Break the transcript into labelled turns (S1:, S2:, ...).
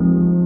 S1: you.